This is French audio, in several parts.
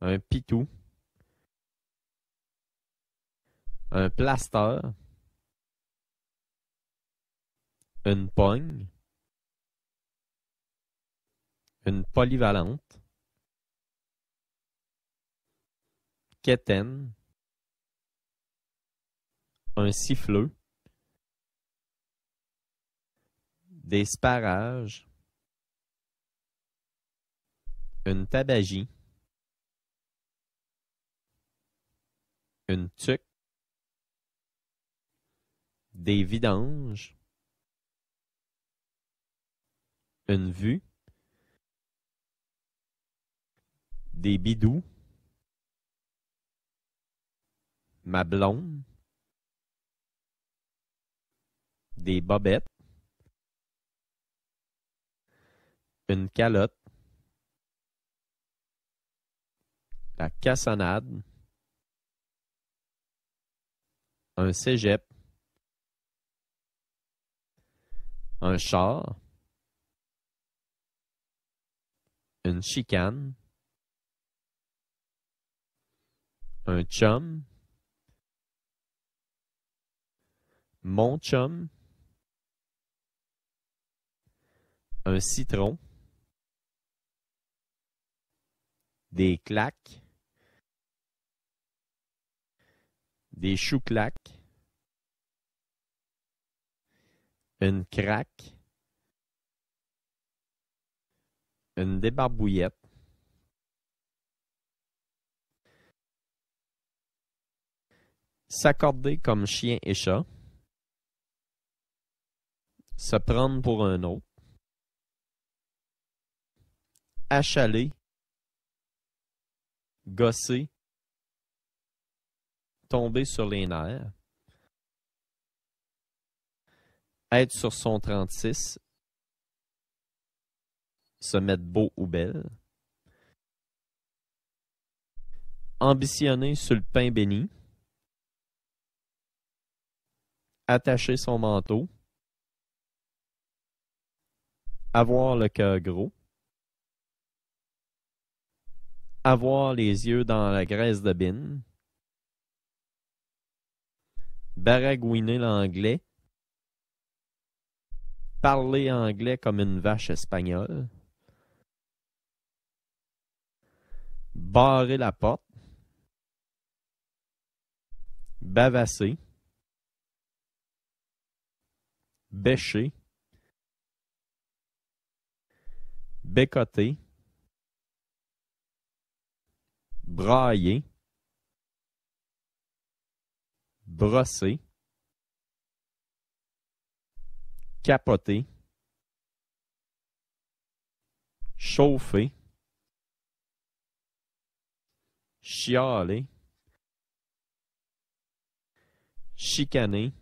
un pitou, un plaster, une pogne, une polyvalente, quétaine, un siffleux, des sparages, une tabagie, une tuque, des vidanges, une vue, des bidous, ma blonde, des bobettes, une calotte, la cassonade, un cégep, un char, une chicane, un chum, mon chum, un citron, des claques, des choux-claques, une craque, une débarbouillette, s'accorder comme chien et chat, se prendre pour un autre, achaler, gosser, tomber sur les nerfs, être sur son 36, se mettre beau ou belle, ambitionner sur le pain béni, attacher son manteau, avoir le cœur gros, avoir les yeux dans la graisse de bine, baragouiner l'anglais, parler anglais comme une vache espagnole, barrer la porte, bavasser, bêcher, bécoter, brailler, brosser, capoter, chauffer, chialer, chicaner,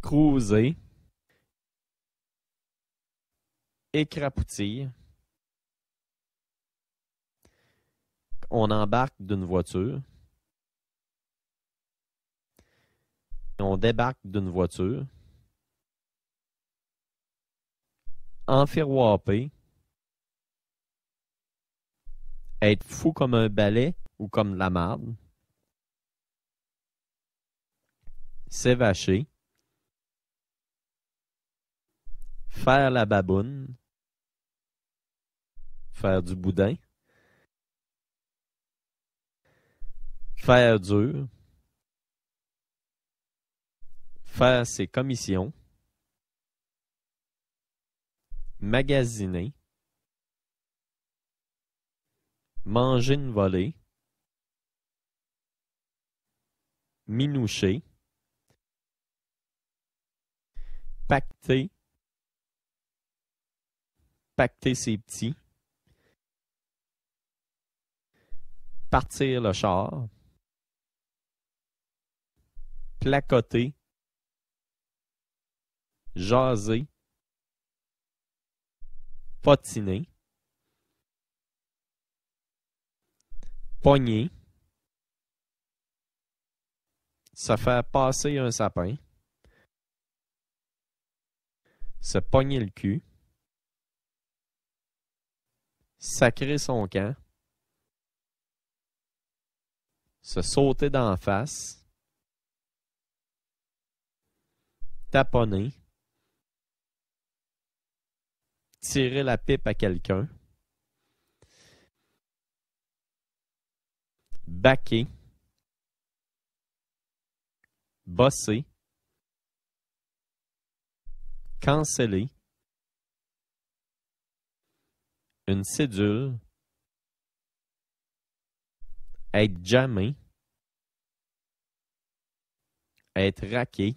cruiser, écrapoutir, on embarque d'une voiture, on débarque d'une voiture, enfiroiper, être fou comme un balai ou comme la marde, s'évacher, faire la baboune, faire du boudin, faire dur, faire ses commissions, magasiner, manger une volée, minoucher, pacter, pacter ses petits, partir le char, placoter, jaser, potiner, pogner, se faire passer un sapin, se pogner le cul, sacrer son camp, se sauter d'en face, taponner, tirer la pipe à quelqu'un, baquer, bosser, canceller, une cédule, être jamais, être raqué,